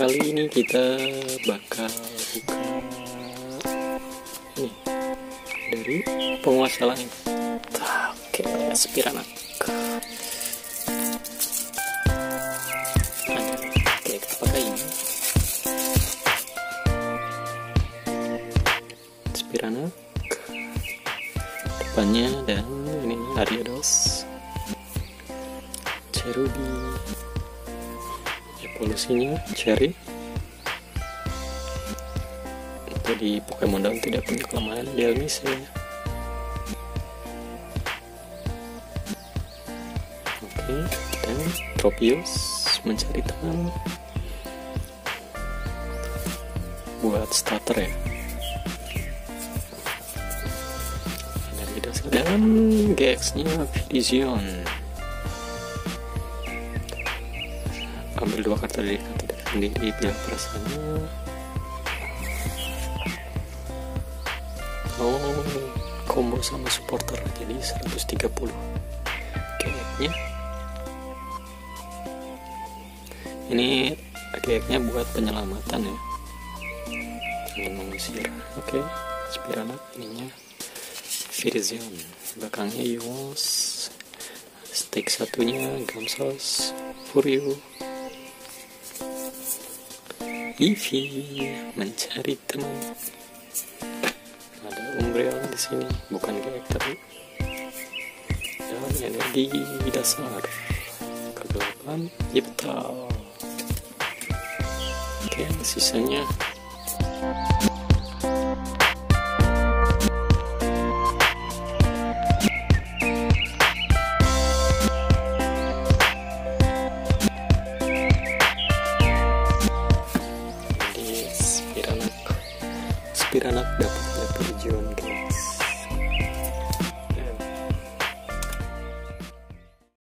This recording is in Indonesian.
kali ini kita bakal buka ini dari penguasa langit oke ada. Oke kita pakai ini. Spiranak depannya dan ini Ariados Cherubi evolusinya Cherry. Jadi Pokemon daun tidak punya kelemahan. Delmise oke dan Tropius mencari teman. Buat starter ya. Dan GX nya Vision ambil dua kartu dari kartu deck sendiri pilih perasaannya. Oh combo sama supporter. Jadi 130 kayaknya. Ini kayaknya buat penyelamatan ya. Ingin mengusir. Oke okay. spirana ininya. Virizion belakangnya Yos. Stick satunya Gamsos. Furio Eevee mencari teman. Ada Umbreon di sini, bukan kayak tadi. Dan energi dasar kegelapan Yiptal. Oke, sisanya Spiranak dapat